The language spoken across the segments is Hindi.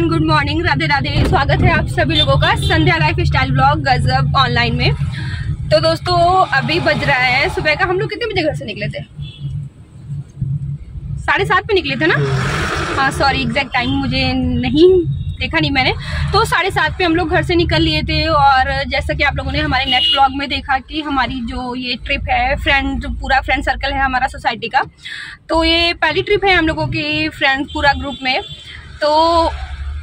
Everyone good morning Radhe Radhe, स्वागत है आप सभी लोगों का Sandhya lifestyle blog Gajab online में। तो दोस्तों, अभी बज रहा है सुबह का। हम लोग कितने बजे घर से निकले थे? साढ़े सात पे निकले थे ना? हाँ सॉरी एग्जैक्ट टाइम मुझे नहीं देखा नहीं मैंने। तो साढ़े सात पे हम लोग घर से निकल लिए थे और जैसा कि आप लोगों ने हमारे नेक्स्ट ब्लॉग में देखा कि हमारी जो ये ट्रिप है फ्रेंड पूरा फ्रेंड सर्कल है हमारा सोसाइटी का। तो ये पहली ट्रिप है हम लोगों की फ्रेंड पूरा ग्रुप में। तो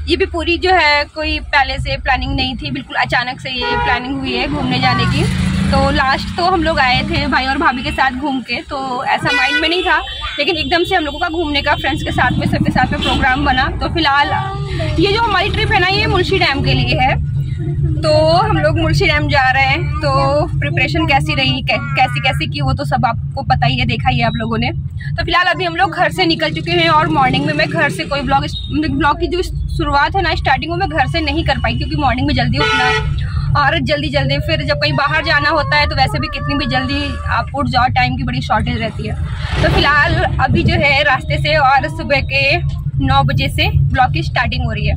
ये भी पूरी जो है कोई पहले से प्लानिंग नहीं थी, बिल्कुल अचानक से ये प्लानिंग हुई है घूमने जाने की। तो लास्ट तो हम लोग आए थे भाई और भाभी के साथ घूम के तो ऐसा माइंड में नहीं था। लेकिन एकदम से हम लोगों का घूमने का फ्रेंड्स के साथ में, सबके साथ में प्रोग्राम बना। तो फ़िलहाल ये जो हमारी ट्रिप है ना, ये मुंशी डैम के लिए है। तो हम लोग मुंशी डैम जा रहे हैं। तो प्रिपरेशन कैसी रही? कै, कैसी कैसी की वो तो सब आपको पता ही है देखा ही है आप लोगों ने। तो फ़िलहाल अभी हम लोग घर से निकल चुके हैं और मॉर्निंग में मैं घर से कोई ब्लॉग ब्लॉग की जो शुरुआत है ना स्टार्टिंग में मैं घर से नहीं कर पाई क्योंकि मॉर्निंग में जल्दी उठना और जल्दी जल्दी फिर जब कहीं बाहर जाना होता है तो वैसे भी कितनी भी जल्दी आप उठ जाओ टाइम की बड़ी शॉर्टेज रहती है। तो फ़िलहाल अभी जो है रास्ते से और सुबह के नौ बजे से ब्लॉग की स्टार्टिंग हो रही है।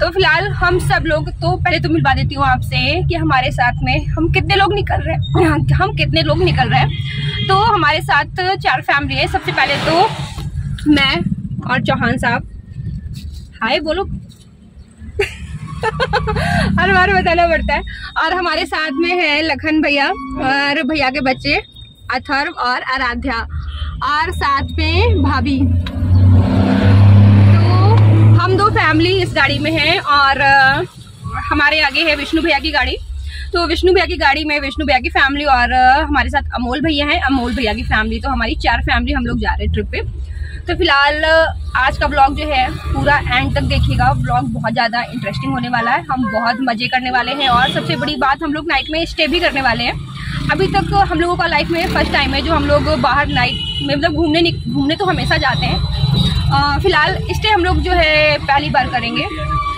तो फ़िलहाल हम सब लोग तो पहले तो मिलवा देती हूँ आपसे कि हमारे साथ में हम कितने लोग निकल रहे हैं, हम कितने लोग निकल रहे हैं। तो हमारे साथ चार फैमिली है। सबसे पहले तो मैं और चौहान साहब। हाय, बोलो। हर बार बताना पड़ता है। और हमारे साथ में है लखन भैया और भैया के बच्चे, अथर्व और आराध्या। और साथ में भाभी। फैमिली इस गाड़ी में है और हमारे आगे है विष्णु भैया की गाड़ी। तो विष्णु भैया की गाड़ी में विष्णु भैया की फैमिली और हमारे साथ अमोल भैया हैं। अमोल भैया की फैमिली तो हमारी चार फैमिली हम लोग जा रहे हैं ट्रिप पे। तो फ़िलहाल आज का ब्लॉग जो है, पूरा एंड तक देखिएगा। ब्लॉग बहुत ज़्यादा इंटरेस्टिंग होने वाला है। हम बहुत मज़े करने वाले हैं और सबसे बड़ी बात हम लोग नाइट में स्टे भी करने वाले हैं। अभी तक हम लोगों का लाइफ में फ़र्स्ट टाइम है, जो हम लोग बाहर नाइट में मतलब घूमने घूमने तो हमेशा जाते हैं। फ़िलहाल स्टे हम लोग जो है पहली बार करेंगे।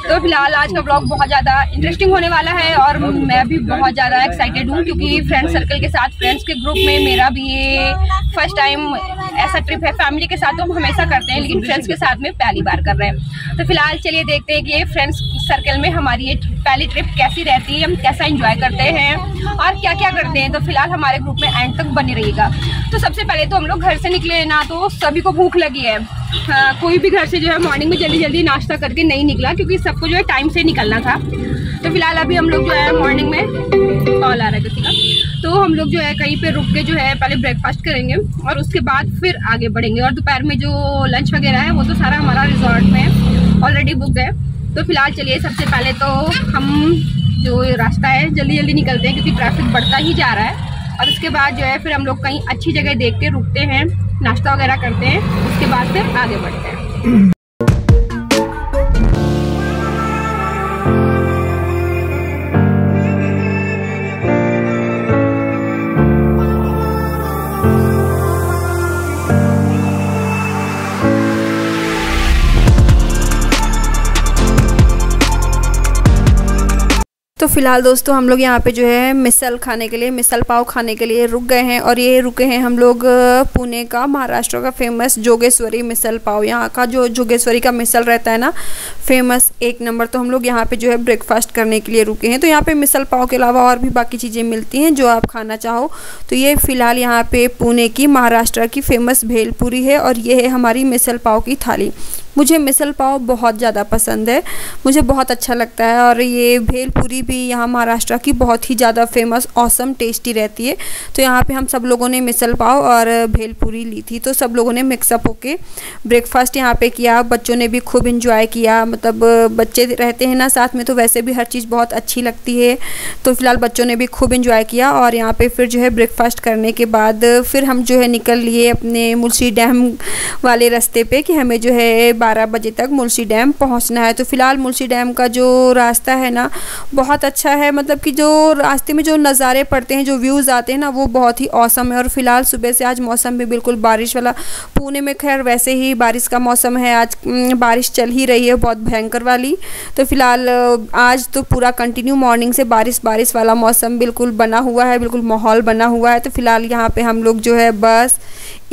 तो फ़िलहाल आज का ब्लॉग बहुत ज़्यादा इंटरेस्टिंग होने वाला है और मैं भी बहुत ज़्यादा एक्साइटेड हूँ, क्योंकि फ्रेंड सर्कल के साथ फ्रेंड्स के ग्रुप में मेरा भी ये फ़र्स्ट टाइम ऐसा ट्रिप है। फैमिली के साथ तो हम हमेशा करते हैं, लेकिन फ्रेंड्स के साथ में पहली बार कर रहे हैं। तो फ़िलहाल चलिए देखते हैं कि ये फ्रेंड्स सर्कल में हमारी ये पहली ट्रिप कैसी रहती है हम कैसा इंजॉय करते हैं और क्या क्या करते हैं तो फ़िलहाल हमारे ग्रुप में एंड तक बने रहिएगा। तो सबसे पहले तो हम लोग घर से निकले ना तो सभी को भूख लगी है। आ, कोई भी घर से जो है मॉर्निंग में जल्दी जल्दी नाश्ता करके नहीं निकला क्योंकि सबको जो है टाइम से निकलना था। तो फ़िलहाल अभी हम लोग जो है मॉर्निंग में कॉल आ रहा है किसी का। तो हम लोग जो है कहीं पे रुक के जो है पहले ब्रेकफास्ट करेंगे और उसके बाद फिर आगे बढ़ेंगे। और दोपहर में जो लंच वगैरह है वो तो सारा हमारा रिजॉर्ट में ऑलरेडी बुक है। तो फ़िलहाल चलिए, सबसे पहले तो हम जो रास्ता है, जल्दी जल्दी निकलते हैं, क्योंकि ट्रैफ़िक बढ़ता ही जा रहा है। और उसके बाद जो है, फिर हम लोग कहीं अच्छी जगह देख के रुकते हैं, नाश्ता वगैरह करते हैं, उसके बाद फिर आगे बढ़ते हैं। तो फ़िलहाल दोस्तों हम लोग यहाँ पे जो है मिसल खाने के लिए, मिसल पाव खाने के लिए रुक गए हैं और ये रुके हैं हम लोग पुणे का, महाराष्ट्र का फ़ेमस जोगेश्वरी मिसल पाव। यहाँ का जो जोगेश्वरी का मिसल रहता है ना फ़ेमस एक नंबर तो हम लोग यहाँ पे जो है ब्रेकफास्ट करने के लिए रुके हैं। तो यहाँ पे मिसल पाव के अलावा और भी बाकी चीज़ें मिलती हैं जो आप खाना चाहो। तो ये फ़िलहाल यहाँ पे पुणे की, महाराष्ट्र की फ़ेमस भेलपुरी है और ये है हमारी मिसल पाव की थाली। मुझे मिसल पाव बहुत ज़्यादा पसंद है। मुझे बहुत अच्छा लगता है और ये भेलपुरी भी यहाँ महाराष्ट्र की बहुत ही ज़्यादा फ़ेमस औसम टेस्टी रहती है। तो यहाँ पे हम सब लोगों ने मिसल पाव और भेलपुरी ली थी। तो सब लोगों ने मिक्सअप होके ब्रेकफास्ट यहाँ पे किया। बच्चों ने भी खूब इंजॉय किया। मतलब बच्चे रहते हैं ना साथ में तो वैसे भी हर चीज़ बहुत अच्छी लगती है। तो फ़िलहाल बच्चों ने भी खूब इंजॉय किया और यहाँ पर फिर जो है ब्रेकफास्ट करने के बाद फिर हम जो है निकल लिए अपने मुलसी डैम वाले रास्ते पर कि हमें जो है बारह बजे तक मुलसी डैम पहुँचना है। तो फ़िलहाल मुलसी डैम का जो रास्ता है ना, बहुत अच्छा है। मतलब कि जो रास्ते में जो नज़ारे पड़ते हैं, जो व्यूज़ आते हैं ना, वो बहुत ही औसम है। और फ़िलहाल सुबह से आज मौसम भी बिल्कुल बारिश वाला, पुणे में खैर वैसे ही बारिश का मौसम है। आज बारिश चल ही रही है, बहुत भयंकर वाली। तो फ़िलहाल, आज तो पूरा कंटिन्यू मॉर्निंग से बारिश बारिश वाला मौसम बिल्कुल बना हुआ है, बिल्कुल माहौल बना हुआ है। तो फ़िलहाल यहाँ पे हम लोग जो है, बस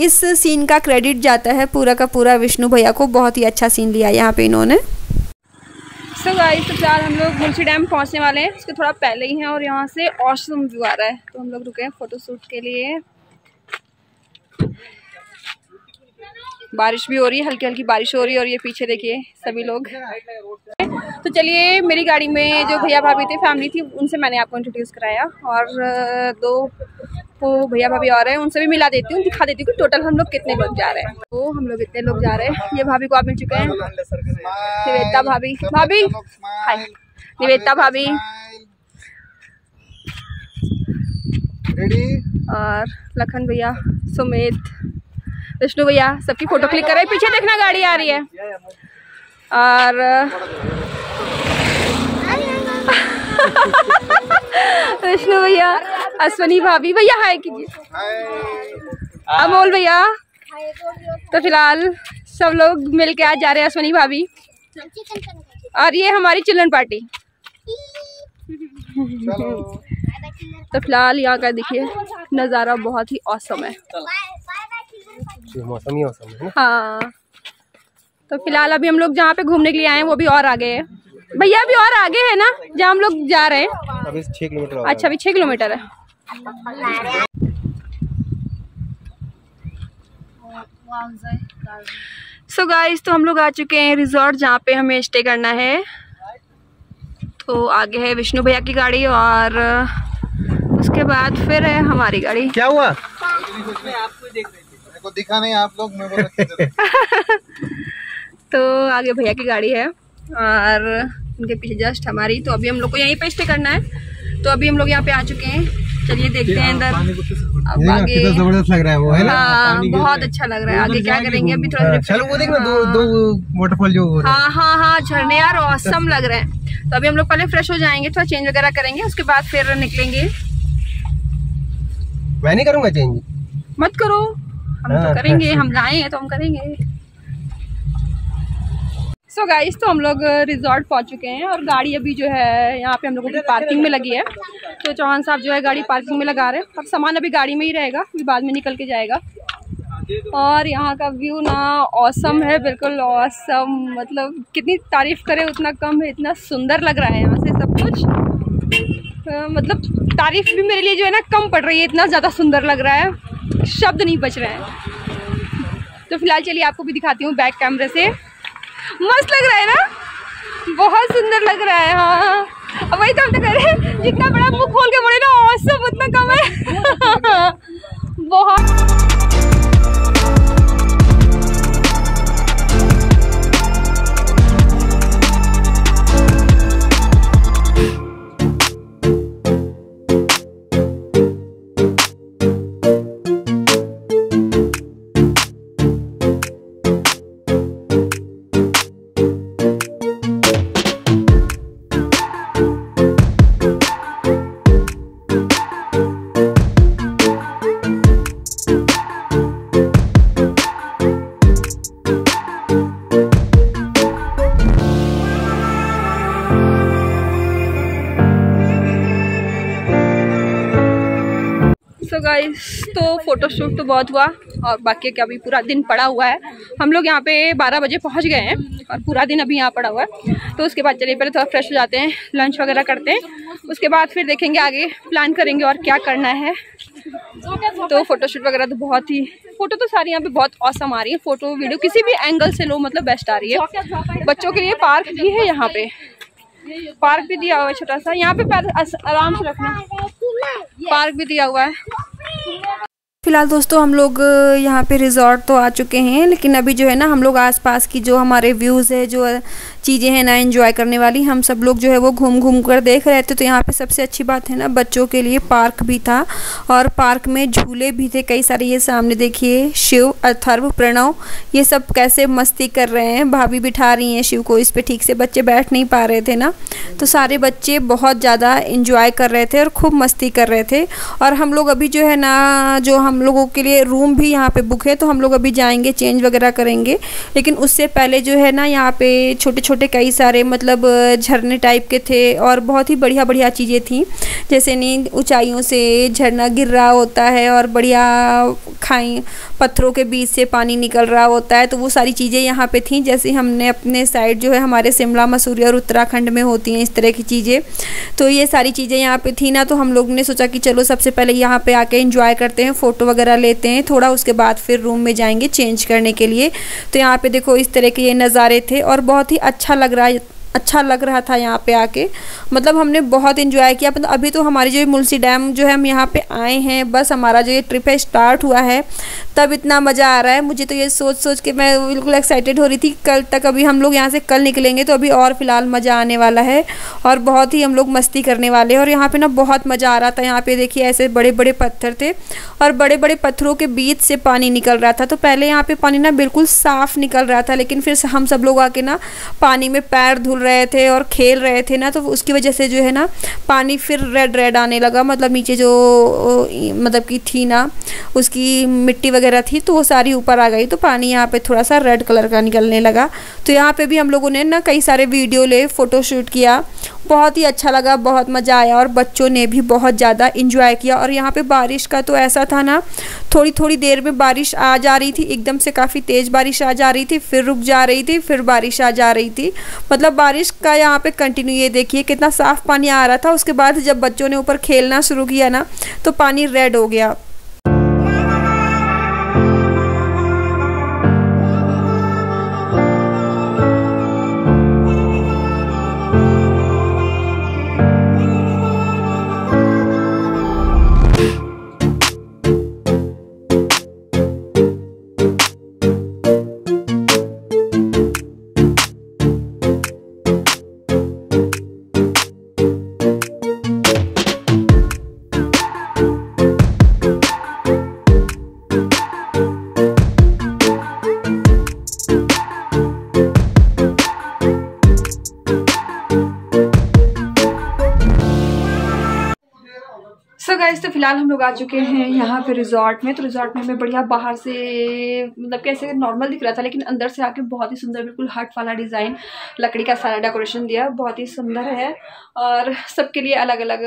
इस सीन का क्रेडिट जाता है पूरा का पूरा विष्णु भैया को। बहुत ही अच्छा सीन लिया यहाँ पे इन्होंने। सो आई तो चार हम लोग मुंशी डैम पहुँचने वाले हैं। उसके थोड़ा पहले ही हैं और यहाँ से औसम व्यू आ रहा है। तो हम लोग रुके हैं फ़ोटोशूट के लिए। बारिश भी हो रही है हल्की हल्की बारिश हो रही है और ये पीछे देखिए सभी लोग। तो चलिए मेरी गाड़ी में जो भैया भाभी थे फैमिली थी उनसे मैंने आपको इंट्रोड्यूस कराया और दो वो भैया भाभी और हैं उनसे भी मिला देती हूँ दिखा देती हूँ कि टोटल हम लोग कितने लोग जा रहे हैं। तो हम लोग इतने लोग जा रहे हैं। ये भाभी को आप मिल चुके हैं। निवेदिता भाभी। भाभी। हाय निवेदिता भाभी। और लखन भैया सुमित। विष्णु भैया सबकी फ़ोटो क्लिक कर रहे पीछे देखना गाड़ी आ रही है। और विष्णु भैया अश्वनी भाभी भैया हाय कीजिए। अमोल भैया तो फ़िलहाल सब लोग मिल के आज जा रहे हैं अश्वनी भाभी। और ये हमारी चिल्ड्रन पार्टी। तो फ़िलहाल यहाँ का देखिए नज़ारा बहुत ही औसम है। मौसम ही मौसम है हाँ। तो फ़िलहाल अभी हम लोग जहाँ पे घूमने के लिए आए हैं वो भी और आगे है। भैया अभी और आगे है ना जहाँ हम लोग जा रहे हैं? अभी छह किलोमीटर अच्छा अभी छः किलोमीटर है। सो so गाइस तो हम लोग आ चुके हैं रिजॉर्ट जहाँ पे हमें स्टे करना है। तो आगे है विष्णु भैया की गाड़ी और उसके बाद फिर है हमारी गाड़ी। क्या हुआ? को दिखा नहीं आप लोग मैं बोला तो आगे भैया की गाड़ी है और उनके पीछे जस्ट हमारी तो अभी हम लोग को यहीं पे स्टे करना है। तो अभी हम लोग यहाँ पे आ चुके हैं। चलिए देखते हैं अंदर। अब आगे ज़बरदस्त लग रहा है वो है ना? हाँ बहुत अच्छा लग रहा है। आगे क्या करेंगे? अभी थोड़ा चलो वो देखना दो दो वाटरफॉल जो हाँ हाँ। हाँ झरने यार औसम लग रहे हैं। तो अभी हम लोग पहले फ्रेश हो जाएँगे थोड़ा चेंज वगैरह करेंगे उसके बाद फिर निकलेंगे। मैं नहीं करूँगा चेंज मत करो। हम तो हाँ, करेंगे हम लाए हैं तो हम करेंगे। सो so गाइस तो हम लोग रिजॉर्ट पहुँच चुके हैं और गाड़ी अभी जो है यहाँ पे हम लोगों की पार्किंग में लगी है। तो चौहान साहब जो है गाड़ी पार्किंग में लगा रहे हैं। और सामान अभी गाड़ी में ही रहेगा अभी बाद में निकल के जाएगा। और यहाँ का व्यू ना औसम है बिल्कुल औसम मतलब कितनी तारीफ़ करे उतना कम है इतना सुंदर लग रहा है यहाँ से सब कुछ। अ, मतलब तारीफ़ भी मेरे लिए जो है ना कम पड़ रही है इतना ज़्यादा सुंदर लग रहा है। शब्द नहीं बच रहे हैं। तो फ़िलहाल चलिए आपको भी दिखाती हूँ बैक कैमरे से। मस्त लग रहा है ना? बहुत सुंदर लग रहा है हाँ अब वही तो हम तो कह रहे हैं, जितना बड़ा मुँह खोल के बोले ना औसम उतना कम है। बहुत। तो फ़ोटो शूट तो बहुत हुआ और बाकी का अभी पूरा दिन पड़ा हुआ है। हम लोग यहाँ पे 12 बजे पहुँच गए हैं और पूरा दिन अभी यहाँ पड़ा हुआ है। तो उसके बाद चलिए पहले थोड़ा फ्रेश हो जाते हैं लंच वगैरह करते हैं। उसके बाद फिर देखेंगे आगे प्लान करेंगे और क्या करना है। तो फोटोशूट वगैरह तो बहुत ही फ़ोटो तो सारी यहाँ पे बहुत औसम आ रही है। फ़ोटो वीडियो किसी भी एंगल से लो मतलब बेस्ट आ रही है। बच्चों के लिए पार्क भी है यहाँ पे। पार्क भी दिया हुआ है छोटा सा। यहाँ पे पैर आराम से रखना। पार्क भी दिया हुआ है। फ़िलहाल दोस्तों हम लोग यहाँ पे रिजॉर्ट तो आ चुके हैं, लेकिन अभी जो है ना, हम लोग आसपास की जो हमारे व्यूज़ है, जो चीज़ें हैं ना एंजॉय करने वाली, हम सब लोग जो है वो घूम घूम कर देख रहे थे तो यहाँ पे सबसे अच्छी बात है ना, बच्चों के लिए पार्क भी था, और पार्क में झूले भी थे कई सारे, ये सामने देखिए, शिव, अथर्व, प्रणव, ये सब कैसे मस्ती कर रहे हैं, भाभी बिठा रही हैं शिव को, इस पे ठीक से बच्चे बैठ नहीं पा रहे थे ना तो सारे बच्चे बहुत ज़्यादा इंजॉय कर रहे थे और खूब मस्ती कर रहे थे, और हम लोग अभी जो है ना, जो हम लोगों के लिए रूम भी यहाँ पे बुक है तो हम लोग अभी जाएँगे चेंज वगैरह करेंगे। लेकिन उससे पहले जो है ना, यहाँ पे छोटे छोटे कई सारे मतलब झरने टाइप के थे और बहुत ही बढ़िया बढ़िया चीज़ें थी। जैसे नहीं, ऊँचाइयों से झरना गिर रहा होता है और बढ़िया खाई पत्थरों के बीच से पानी निकल रहा होता है तो वो सारी चीज़ें यहाँ पे थी। जैसे हमने अपने साइड जो है हमारे शिमला, मसूरी और उत्तराखंड में होती हैं इस तरह की चीज़ें। तो ये सारी चीज़ें यहाँ पे थी ना तो हम लोग ने सोचा कि चलो सबसे पहले यहाँ पे आके इंजॉय करते हैं फ़ोटो वगैरह लेते हैं, थोड़ा उसके बाद फिर रूम में जाएँगे चेंज करने के लिए। तो यहाँ पर देखो इस तरह के ये नज़ारे थे और बहुत ही अच्छा लग रहा है। अच्छा लग रहा था यहाँ पे आके। मतलब हमने बहुत इन्जॉय किया। मतलब अभी तो हमारी जो मुलसी डैम जो है, हम यहाँ पे आए हैं। बस हमारा जो ये ट्रिप है स्टार्ट हुआ है। तब इतना मज़ा आ रहा है। मुझे तो ये सोच सोच के मैं बिल्कुल एक्साइटेड हो रही थी। कल तक अभी हम लोग यहाँ से कल निकलेंगे तो अभी और फ़िलहाल मज़ा आने वाला है और बहुत ही हम लोग मस्ती करने वाले हैं। और यहाँ पर ना बहुत मज़ा आ रहा था। यहाँ पर देखिए ऐसे बड़े बड़े पत्थर थे और बड़े बड़े पत्थरों के बीच से पानी निकल रहा था। तो पहले यहाँ पर पानी ना बिल्कुल साफ़ निकल रहा था, लेकिन फिर हम सब लोग आके ना पानी में पैर धुल रहे थे और खेल रहे थे ना तो उसकी वजह से जो है ना, पानी फिर रेड रेड आने लगा। मतलब नीचे जो मतलब की थी ना, उसकी मिट्टी वगैरह थी तो वो सारी ऊपर आ गई। तो पानी यहाँ पे थोड़ा सा रेड कलर का निकलने लगा। तो यहाँ पे भी हम लोगों ने ना कई सारे वीडियो ले फ़ोटो शूट किया। बहुत ही अच्छा लगा, बहुत मज़ा आया और बच्चों ने भी बहुत ज़्यादा इंजॉय किया। और यहाँ पे बारिश का तो ऐसा था ना थोड़ी थोड़ी देर में बारिश आ जा रही थी, एकदम से काफ़ी तेज़ बारिश आ जा रही थी, फिर रुक जा रही थी, फिर बारिश आ जा रही थी। मतलब बारिश का यहाँ पे कंटिन्यू ये देखिए कितना साफ़ पानी आ रहा था, उसके बाद जब बच्चों ने ऊपर खेलना शुरू किया ना तो पानी रेड हो गया। फ़िलहाल हम लोग आ चुके हैं यहाँ पे रिजॉर्ट में। तो रिजॉर्ट में हमें बढ़िया बाहर से मतलब कैसे नॉर्मल दिख रहा था, लेकिन अंदर से आके बहुत ही सुंदर, बिल्कुल हट वाला डिज़ाइन लकड़ी का सारा डेकोरेशन दिया। बहुत ही सुंदर है और सबके लिए अलग अलग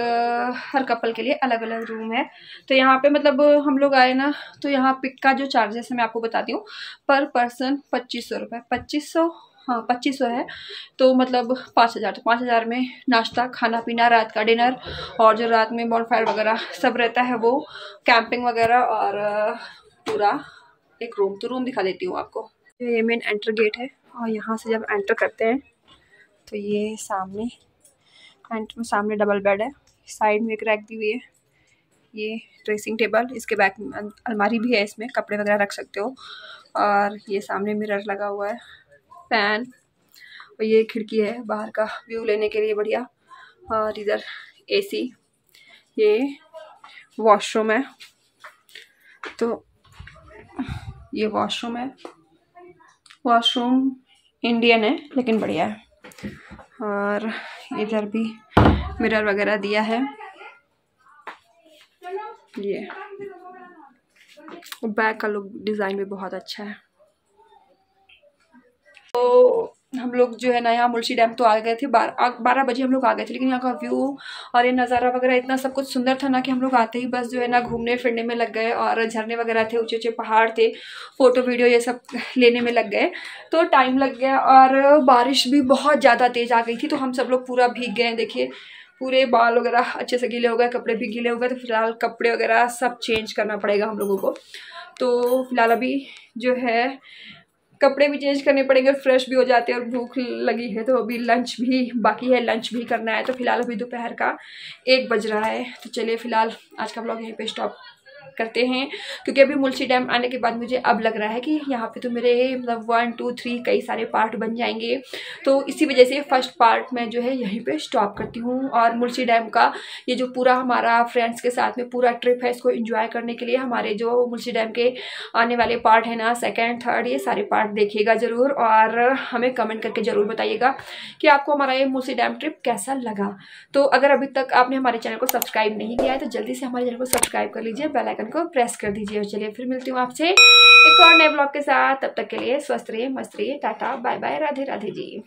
हर कपल के लिए अलग अलग रूम है। तो यहाँ पे मतलब हम लोग आए ना तो यहाँ पिक का जो चार्जेस है मैं आपको बताती हूँ। पर पर्सन पच्चीस सौ रुपये पच्चीस सौ हाँ पच्चीस सौ है। तो मतलब पाँच हज़ार तो पाँच हज़ार में नाश्ता, खाना पीना, रात का डिनर और जो रात में बॉनफायर वगैरह सब रहता है वो कैंपिंग वगैरह और पूरा एक रूम तो रूम दिखा देती हूँ आपको। ये मेन एंटर गेट है और यहाँ से जब एंटर करते हैं तो ये सामने एंटर सामने डबल बेड है। साइड में एक रैक दी हुई है। ये ड्रेसिंग टेबल इसके बैक अलमारी भी है इसमें, कपड़े वगैरह रख सकते हो। और ये सामने मिरर लगा हुआ है। फ़ैन। और ये खिड़की है बाहर का, व्यू लेने के लिए बढ़िया। और इधर एसी ये वॉशरूम है। तो ये वॉशरूम है। वॉशरूम इंडियन है, लेकिन बढ़िया है। और इधर भी मिरर वगैरह दिया है। ये। बैक का लुक डिज़ाइन भी बहुत अच्छा है। तो हम लोग जो है ना यहाँ मुलशी डैम तो आ गए थे। बारह बारह बजे हम लोग आ गए थे, लेकिन यहाँ का व्यू और ये नज़ारा वगैरह इतना सब कुछ सुंदर था ना कि हम लोग आते ही बस जो है ना घूमने फिरने में लग गए और झरने वगैरह थे ऊँचे ऊँचे पहाड़ थे, फ़ोटो, वीडियो ये सब लेने में लग गए। तो टाइम लग गया और बारिश भी बहुत ज़्यादा तेज़ आ गई थी तो हम सब लोग पूरा भीग गए देखिए, पूरे बाल वगैरह अच्छे से गीले हो गए, कपड़े भी गीले हो गए तो फ़िलहाल कपड़े वगैरह सब चेंज करना पड़ेगा हम लोगों को। तो फ़िलहाल अभी जो है कपड़े भी चेंज करने पड़ेंगे और फ्रेश भी हो जाते हैं और भूख लगी है तो अभी लंच भी बाकी है लंच भी करना है। तो फ़िलहाल अभी दोपहर का एक बज रहा है तो चलिए फ़िलहाल आज का ब्लॉग यहीं पे स्टॉप करते हैं। क्योंकि अभी मुलसी डैम आने के बाद मुझे अब लग रहा है कि यहाँ पे तो मेरे मतलब वन टू थ्री कई सारे पार्ट बन जाएँगे। तो इसी वजह से फ़र्स्ट पार्ट मैं जो है यहीं पे स्टॉप करती हूँ। और मुलसी डैम का ये जो पूरा हमारा फ्रेंड्स के साथ में पूरा ट्रिप है, इसको इंजॉय करने के लिए हमारे जो मुलसी डैम के आने वाले पार्ट है ना सेकेंड थर्ड ये सारे पार्ट देखिएगा ज़रूर। और हमें कमेंट करके ज़रूर बताइएगा कि आपको हमारा ये मुलसी डैम ट्रिप कैसा लगा। तो अगर अभी तक आपने हमारे चैनल को सब्सक्राइब नहीं किया है तो जल्दी से हमारे चैनल को सब्सक्राइब कर लीजिए बेलाइकन आइकन को प्रेस कर दीजिए और चलिए फिर मिलती हूँ आपसे एक और नए ब्लॉग के साथ। तब तक के लिए स्वस्थ रहिए, मस्त रहिए। Tata bye bye Radhe Radhe ji.